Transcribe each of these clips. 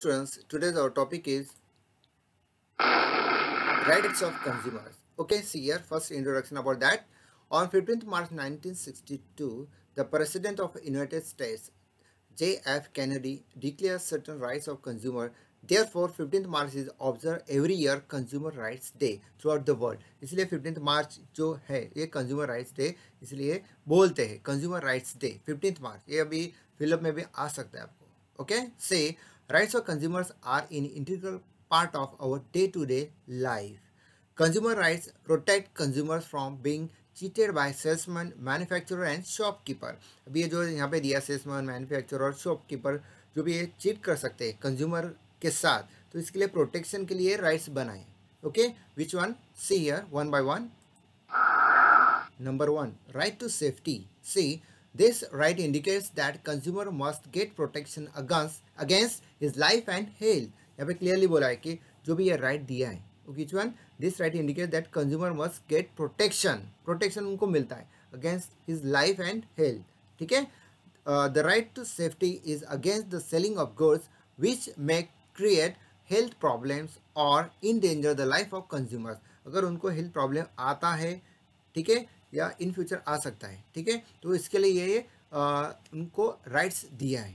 students today's our topic is rights of consumers okay see here first introduction about that on 15th march 1962 the president of united states j.f kennedy declared certain rights of consumer therefore 15th march is observed every year consumer rights day throughout the world इसलिए 15th मार्च जो है ये consumer rights day इसलिए बोलते हैं consumer rights day 15th March ये अभी film में भी आ सकता है आपको ओके से Rights of consumers are an integral part of our day-to-day -day life. Consumer rights protect consumers from being cheated by salesman, manufacturer and shopkeeper. अभी ये जो यहाँ पे दिया सेल्समैन मैन्युफैक्चरर और शॉपकीपर जो भी ये चीट कर सकते हैं कंज्यूमर के साथ तो इसके लिए प्रोटेक्शन के लिए राइट्स बनाए okay which one see here one by one number one right to safety see This right indicates that consumer must get protection against against his life and health. यहाँ पे क्लियरली बोला है कि जो भी ये राइट दिया है which one this right indicate that consumer must get protection protection उनको मिलता है against his life and health ठीक है? The right to safety is against the selling of goods which may create health problems और in danger the life of consumers अगर उनको health problem आता है, ठीक है? या इन फ्यूचर आ सकता है ठीक है? तो इसके लिए ये आ, उनको राइट्स दिया है।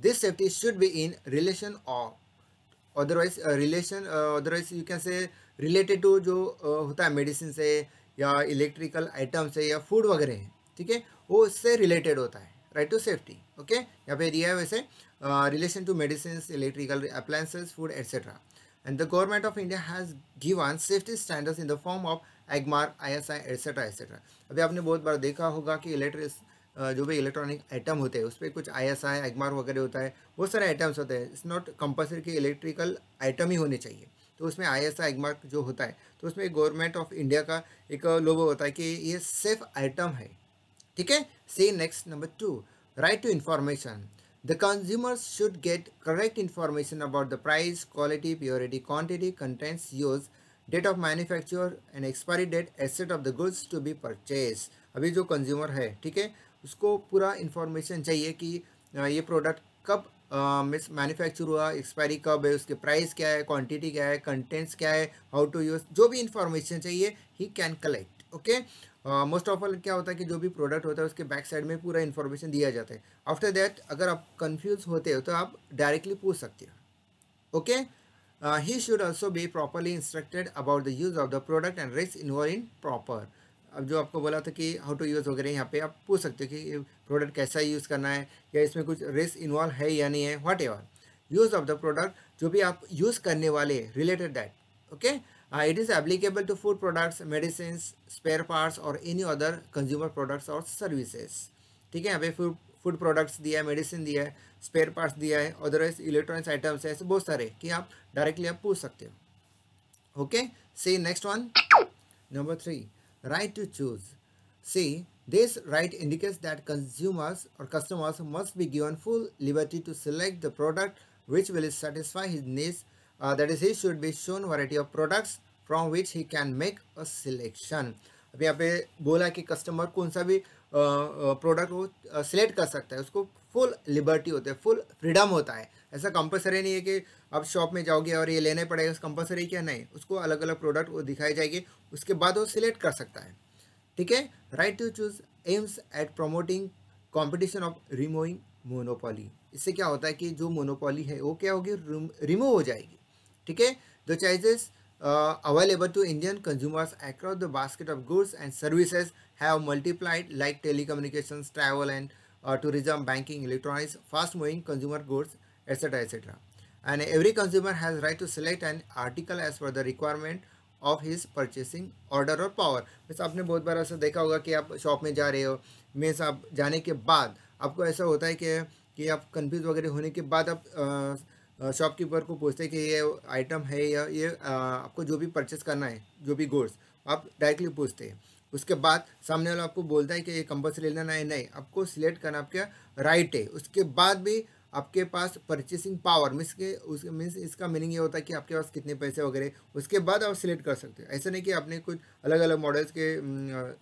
This safety should be in relation of otherwise relation otherwise you can say related to जो uh, होता है मेडिसिन से या इलेक्ट्रिकल आइटम से या फ़ूड वगैरह है ठीक है? वो इससे रिलेटेड होता है राइट टू सेफ्टी ओके यहाँ पे दिया है वैसे relation to medicine electrical appliances food etcetera and the government of India has given safety standards in the form of Agmark I S I etcetera etcetera अभी आपने बहुत बार देखा होगा कि इलेक्ट्रिक जो भी इलेक्ट्रॉनिक आइटम होते हैं उस पर कुछ आई एस आई एगमार वगैरह होता है बहुत सारे आइटम्स होते हैं। इट्स नॉट कंपल्सरी कि इलेक्ट्रिकल आइटम ही होने चाहिए। तो उसमें आई एस आई एगमार जो होता है तो उसमें गवर्नमेंट ऑफ़ इंडिया का एक लोगो होता है कि ये सेफ़ आइटम है। ठीक है? See next number two right to information The consumers should get correct information about the price, quality, purity, quantity, contents, use, date of manufacture and expiry date etcetera of the goods to be purchase अभी जो consumer है, ठीक है? उसको पूरा information चाहिए कि ये प्रोडक्ट कब मिस मैन्युफैक्चर हुआ एक्सपायरी कब है, उसके प्राइस क्या है क्वांटिटी क्या है कंटेंट्स क्या है हाउ टू यूज़ जो भी इन्फॉर्मेशन चाहिए he can collect okay most of all क्या होता है कि जो भी प्रोडक्ट होता है, उसके बैक साइड में पूरा इन्फॉर्मेशन दिया जाता है। आफ्टर दैट अगर आप कन्फ्यूज़ होते हो तो आप डायरेक्टली पूछ सकते हो okay okay? Uh, he should also be properly instructed about the use of the product and risks involved in proper. अब जो आपको बोला था कि हाउ टू यूज़ वगैरह यहाँ पे आप पूछ सकते हो कि प्रोडक्ट कैसा यूज़ करना है या इसमें कुछ रिस्क इन्वॉल्व है या नहीं है whatever use of the product जो भी आप यूज़ करने वाले related that okay it is applicable to food products medicine spare parts और एनी अदर कंज्यूमर प्रोडक्ट्स और सर्विसेज़ ठीक है यहाँ पे फ़ूड प्रोडक्ट्स दिया है मेडिसिन दिया है स्पेयर पार्ट्स दिया है अदरवाइज़ इलेक्ट्रॉनिक्स आइटम्स है बहुत सारे कि आप डायरेक्टली आप पूछ सकते हो। Okay? See next one number three right to choose see this right indicates that consumers और customers must be given full liberty to select the product which will satisfy his needs that is he should be shown variety of products from which he can make a selection अभी यहाँ पे बोला कि customer कौन सा भी product वो select कर सकता है। उसको फुल लिबर्टी होता है फुल फ्रीडम होता है। ऐसा कंपलसरी नहीं है कि आप शॉप में जाओगे और ये लेने पड़ेगा कंपलसरी क्या? नहीं, उसको अलग अलग प्रोडक्ट वो दिखाई जाएगी, उसके बाद वो सिलेक्ट कर सकता है। ठीक है? Right to choose aims at promoting competition of removing monopoly इससे क्या होता है कि जो मोनोपोली है, वो क्या होगी? रिमूव हो जाएगी। ठीक है? The choices available to Indian consumers across the basket of goods and services have multiplied like telecommunication travel and tourism banking electronics fast moving consumer goods etc. etc. And every consumer has right to select an article as per the requirement of his purchasing order और power वैसे आपने बहुत बार ऐसा देखा होगा कि आप shop में जा रहे हो मीन्स आप जाने के बाद आपको ऐसा होता है कि कि आप कंफ्यूज वगैरह होने के बाद आप शॉपकीपर को पूछते हैं कि ये आइटम है या ये आ, आपको जो भी परचेस करना है जो भी गुड्स आप डायरेक्टली पूछते हैं उसके बाद सामने वाला आपको बोलता है कि ये कंपल्सरी लेना है नहीं आपको सिलेक्ट करना आपका राइट है उसके बाद भी आपके पास परचेसिंग पावर मीन्स के उस मीन्स इसका मीनिंग ये होता है कि आपके पास कितने पैसे वगैरह उसके बाद आप सिलेक्ट कर सकते हो। ऐसा नहीं कि आपने कुछ अलग अलग मॉडल्स के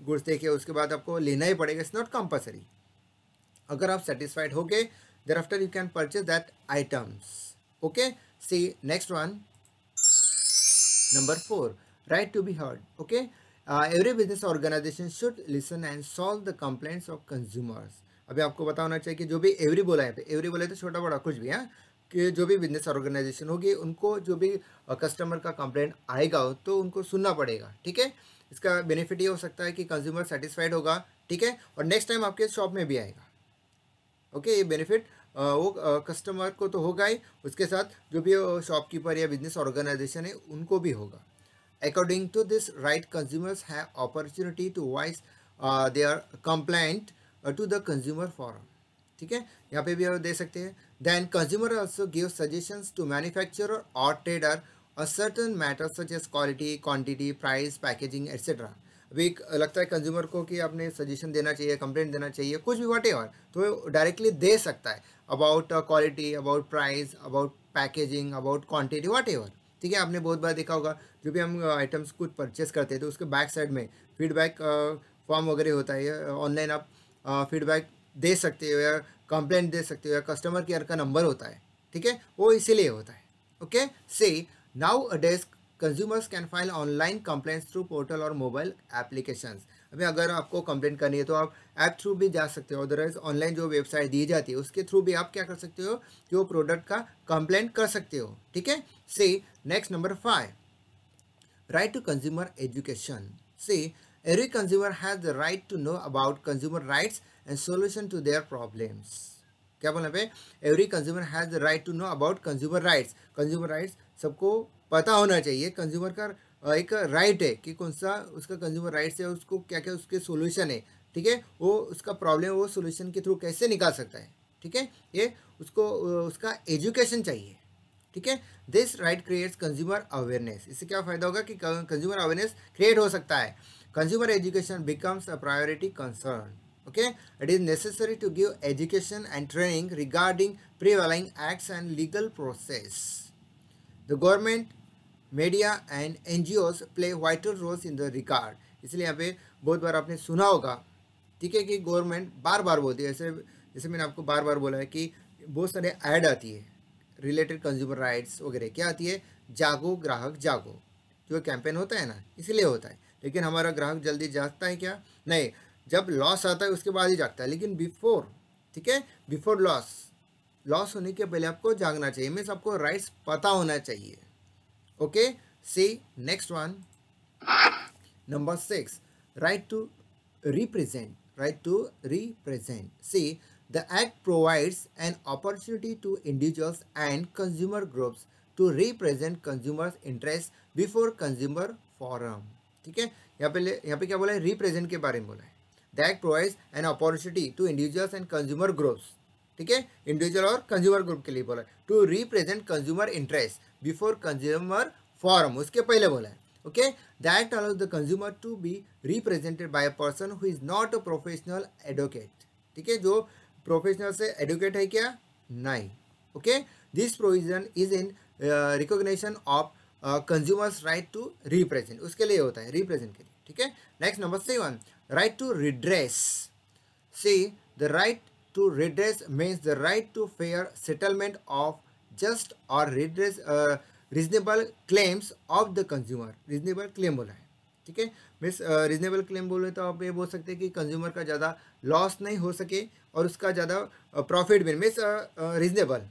गुड्स देखे उसके बाद आपको लेना ही पड़ेगा इट्स नॉट कंपल्सरी अगर आप सेटिस्फाइड हो गए thereafter you can purchase that items okay see next one number four to be heard. Okay? Uh, every business organization should listen and solve the complaints of consumers अभी आपको पता होना चाहिए कि जो भी एवरी बोला है एवरी बोले तो छोटा बड़ा कुछ भी है, कि जो भी बिज़नेस ऑर्गेनाइजेशन होगी, उनको जो भी कस्टमर का कंप्लेंट आएगा तो उनको सुनना पड़ेगा, ठीक है? इसका बेनिफिट ये हो सकता है कि कंज्यूमर सेटिस्फाइड होगा, ठीक है? और नेक्स्ट टाइम आपके शॉप में भी आएगा ओके ये बेनिफिट वो कस्टमर को तो होगा ही, उसके साथ जो भी शॉपकीपर या बिज़नेस ऑर्गेनाइजेशन है, उनको भी होगा। According to this right consumers have opportunity to voice their complaint to the consumer forum ठीक है? यहाँ पे भी आप दे सकते हैं। Then consumer also give suggestions to manufacturer और ट्रेडर और certain matters such as quality quantity price packaging etcetera अभी लगता है कंज्यूमर को कि आपने सजेशन देना चाहिए कंप्लेंट देना चाहिए, कुछ भी वट तो डायरेक्टली दे सकता है। About quality about price about packaging about quantity what ठीक है? आपने बहुत बार देखा होगा, जो भी हम आइटम्स कुछ परचेस करते हैं तो उसके बैक साइड में फीडबैक फॉर्म वगैरह होता है ऑनलाइन आप फीडबैक दे सकते हो या कंप्लेंट दे सकते हो या कस्टमर केयर का नंबर होता है, ठीक है? वो इसीलिए होता है okay so now a desk consumers can file online complaints through portal और मोबाइल एप्लीकेशन अभी अगर आपको कंप्लेंट करनी है तो आप ऐप थ्रू भी जा सकते हो। अदरवाइज़ ऑनलाइन जो वेबसाइट दी जाती है, उसके थ्रू भी आप क्या कर सकते हो? कि वो प्रोडक्ट का कंप्लेंट कर सकते हो, ठीक है? See next number five right to consumer education see every consumer has the right to know about consumer rights and solution to their problems क्या बोलना पे? Every consumer has the right to know about consumer rights consumer rights सबको पता होना चाहिए। Consumer का एक right है कि कौन सा उसका कंज्यूमर राइट्स है, उसको क्या क्या उसके सोल्यूशन है। ठीक है? वो उसका प्रॉब्लम वो सोल्यूशन के थ्रू कैसे निकाल सकता है। ठीक है? ये उसको उसका एजुकेशन चाहिए। ठीक है? This right creates consumer awareness इससे क्या फ़ायदा होगा कि कंज्यूमर अवेयरनेस क्रिएट हो सकता है। Consumer education becomes a priority concern okay? It is necessary to give education and training regarding prevailing acts and legal process. The government media and an play vital roles in the record इसलिए यहाँ पे बहुत बार आपने सुना होगा, ठीक है कि गवर्नमेंट बार बार बोलती है ऐसे जैसे मैंने आपको बार बार बोला है कि बहुत सारे ऐड आती है रिलेटेड कंज्यूमर राइट्स वगैरह, क्या आती है? जागो, ग्राहक जागो। जो कैंपेन होता है ना, इसलिए होता है। लेकिन हमारा ग्राहक जल्दी जागता है क्या? नहीं। जब लॉस आता है, उसके बाद ही जागता है। लेकिन बिफोर ठीक है? बिफोर लॉस लॉस होने के पहले आपको जागना चाहिए। मीन्स आपको राइट्स पता होना चाहिए। Okay see next one number six right to represent right to represent see the act provides an opportunity to individuals and consumer groups to represent consumer interest before consumer forum ठीक है? यहाँ पे यहाँ पे क्या बोला है? रिप्रेजेंट के बारे में बोला है। The act provides an opportunity to individuals and consumer groups ठीक है? इंडिविजुअल और कंज्यूमर ग्रुप के लिए बोला है। To represent consumer interest before consumer forum उसके पहले बोला है। Okay the act allows the consumer to be represented by a person who is not a professional advocate ठीक है? जो प्रोफेशनल से एडवोकेट है क्या? नहीं okay this provision is in recognition of consumers right to represent उसके लिए होता है रिप्रेजेंट के लिए, ठीक है? Next number seven right to redress see the right to redress means the right to fair settlement of just और redress reasonable claims of the consumer reasonable claim बोला है, ठीक है? मिस रीजनेबल क्लेम बोले तो आप ये बोल सकते हैं कि कंज्यूमर का ज़्यादा लॉस नहीं हो सके और उसका ज़्यादा प्रॉफिट भी मिस रीजनेबल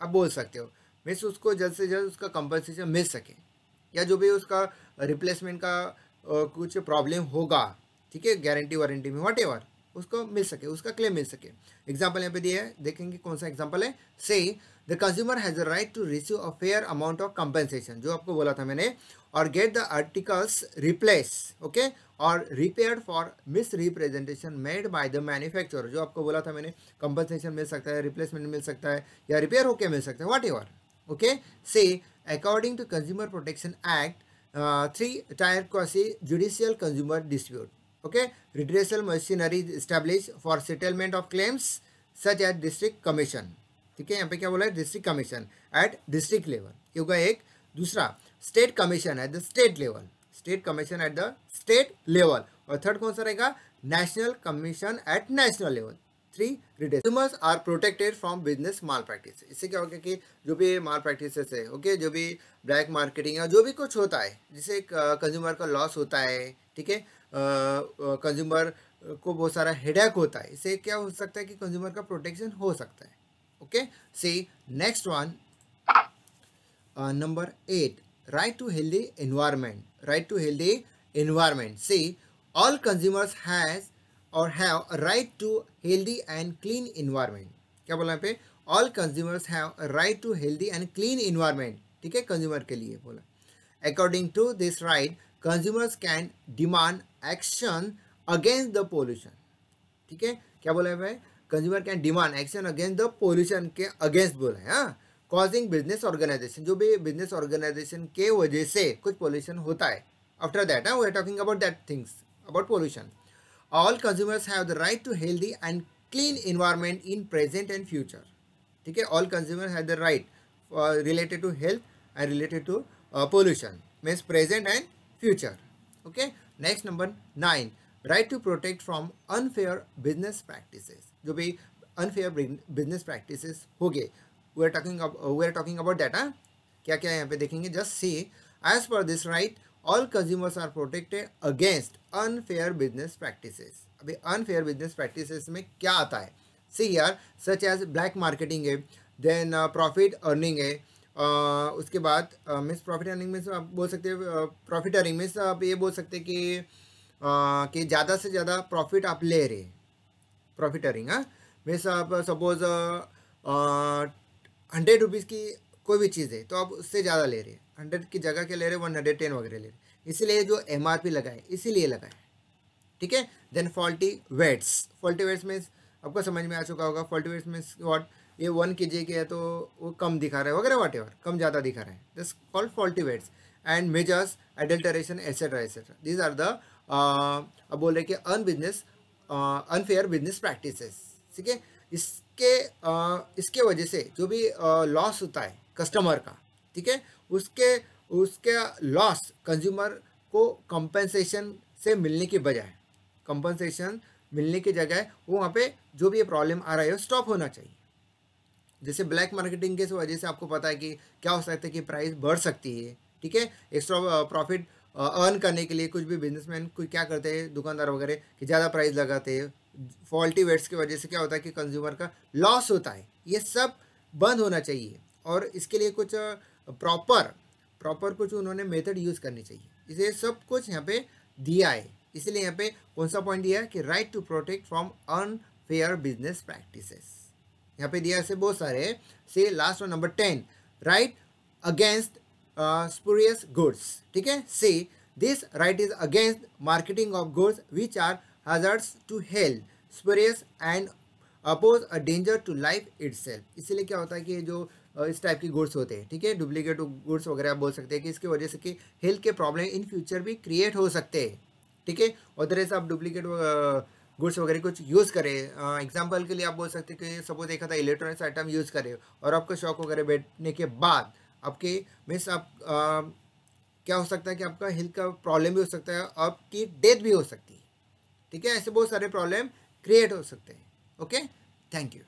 आप बोल सकते हो। मिस उसको जल्द से जल्द उसका कंपनसेशन मिल सके। या जो भी उसका रिप्लेसमेंट का कुछ प्रॉब्लम होगा, ठीक है गारंटी वारंटी में वट एवर उसको मिल सके, उसका क्लेम मिल सके। एग्ज़ाम्पल यहाँ पे दिया है, देखेंगे कौन सा एग्ज़ाम्पल है। So the consumer has a right to receive a fair amount of compensation जो आपको बोला था मैंने, और get the articles replace okay और repair for misrepresentation made by the manufacturer जो आपको बोला था मैंने कंपनसेशन मिल सकता है रिप्लेसमेंट मिल सकता है, या रिपेयर होके मिल सकता है whatever okay so according to consumer protection act three tier quasi judicial consumer dispute okay? Redressal machinery established for settlement of claims, such as district commission. ठीक है? यहाँ पे क्या बोला है? District commission at district level होगा एक। दूसरा state commission at the state level state commission at the state level और थर्ड कौन सा रहेगा? National commission at national level three consumers are protected from business malpractice इससे क्या होगा कि जो भी माल प्रैक्टिस है ओके जो भी ब्लैक मार्केटिंग या जो भी कुछ होता है जिससे कंज्यूमर का लॉस होता है, ठीक है कंज्यूमर को बहुत सारा हेडेक होता है, इससे क्या हो सकता है कि कंज्यूमर का प्रोटेक्शन हो सकता है okay see next one number eight right to healthy environment, right to healthy environment. See, all consumers has और have right to healthy and clean environment क्या बोला यहाँ पे? All consumers have right to healthy and clean environment ठीक है? Consumer के लिए बोला। According to this right consumers can demand action against the pollution ठीक है? क्या बोला है consumer can demand action against the pollution के अगेंस्ट बोला है कॉजिंग बिज़नेस ऑर्गेनाइजेशन जो भी बिज़नेस ऑर्गेनाइजेशन के वजह से कुछ पोल्यूशन होता है। आफ्टर दैट है we are talking about that things about pollution all consumers have the right to healthy and clean environment in present and future ठीक है? All consumer have the right related to health and related to pollution means present and future okay next number nine right to protect from unfair business practice जो भी unfair business practice हो गए we are talking we are talking about data क्या क्या यहाँ पे देखेंगे? Just see as per this right all consumers are protected against unfair business practice अभी अनफेयर बिज़नेस प्रैक्टिस में क्या आता है? सी यार सच एज ब्लैक मार्केटिंग है देन प्रॉफिट अर्निंग है uh, उसके बाद मीन्स प्रॉफिट अर्निंग मीन्स आप बोल सकते हैं प्रॉफिट अर्निंग मीन्स आप ये बोल सकते हैं कि uh, कि ज़्यादा से ज़्यादा प्रॉफिट आप ले रहे प्रॉफिट अर्निंग हाँ? मीन्स आप सपोज़ हंड्रेड रुपीज़ की कोई भी चीज़ है तो आप उससे ज़्यादा ले रहे हैं। हंड्रेड की जगह के ले रहे हैं वन हंड्रेड टेन वगैरह ले रहे इसीलिए जो एम आर पी लगाए इसीलिए लगाए। ठीक है? Then faulty weights faulty weights means आपको समझ में आ चुका होगा फॉल्टी वेट्स मीन्स वॉट ये वन के जी के है तो वो कम दिखा रहा है वगैरह वाट एवर कम ज़्यादा दिखा रहा है। This called faulty weights and measures adulteration etcetera etcetera these are the अब बोल रहे कि अन बिज़नेस अनफेयर बिज़नेस प्रैक्टिस ठीक है? इसके आ, इसके वजह से जो भी लॉस होता है कस्टमर का, ठीक है? उसके उसके लॉस कंज्यूमर को कंपनसेशन से मिलने की बजाय कंपनसेशन मिलने की जगह वो वहाँ पे जो भी ये प्रॉब्लम आ रहा है, वो स्टॉप होना चाहिए। जैसे ब्लैक मार्केटिंग के वजह से आपको पता है कि क्या हो सकता है कि प्राइस बढ़ सकती है, ठीक है? एक्स्ट्रा प्रॉफिट अर्न करने के लिए कुछ भी बिजनेसमैन कोई क्या करते हैं, दुकानदार वगैरह कि ज़्यादा प्राइस लगाते हैं। फॉल्टी वेट्स की वजह से क्या होता है कि कंज्यूमर का लॉस होता है। ये सब बंद होना चाहिए। और इसके लिए कुछ प्रॉपर प्रॉपर कुछ उन्होंने मेथड यूज़ करनी चाहिए। इसे सब कुछ यहाँ पे दिया है। इसलिए यहाँ पे कौन सा पॉइंट दिया है कि right to protect from unfair business practices यहाँ पे दिया बहुत सारे से last one number ten right against spurious goods ठीक है? So this right is against marketing of goods which are hazards to health, spurious and oppose a danger to life self इसीलिए क्या होता है कि जो इस टाइप की गुड्स होते हैं ठीक है? डुप्लीकेट गुड्स वगैरह आप बोल सकते हैं कि इसकी वजह से कि हेल्थ के प्रॉब्लम इन फ्यूचर भी क्रिएट हो सकते हैं ठीक है? से आप डुप्लीकेट गुड्स वगैरह कुछ यूज़ करें। एग्ज़ाम्पल के लिए आप बोल सकते हैं कि सपोज़ देखा था इलेक्ट्रॉनिक्स आइटम यूज़ करें और आपका शौक वगैरह बैठने के बाद आपके मीन्स आप आ, क्या हो सकता है कि आपका हेल्थ का प्रॉब्लम भी हो सकता है आपकी डेथ भी हो सकती है ठीक है? ऐसे बहुत सारे प्रॉब्लम क्रिएट हो सकते हैं ओके थैंक यू